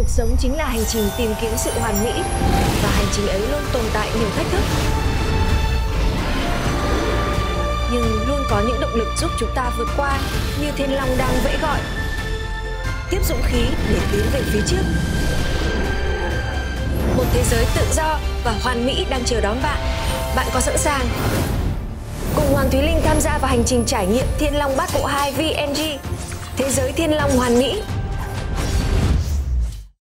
Cuộc sống chính là hành trình tìm kiếm sự hoàn mỹ, và hành trình ấy luôn tồn tại nhiều thách thức. Nhưng luôn có những động lực giúp chúng ta vượt qua như thiên long đang vẫy gọi. Tiếp dũng khí để tiến về phía trước. Một thế giới tự do và hoàn mỹ đang chờ đón bạn. Bạn có sẵn sàng? Cùng Hoàng Thúy Linh tham gia vào hành trình trải nghiệm Thiên Long Bát Bộ 2 VNG. Thế giới Thiên Long hoàn mỹ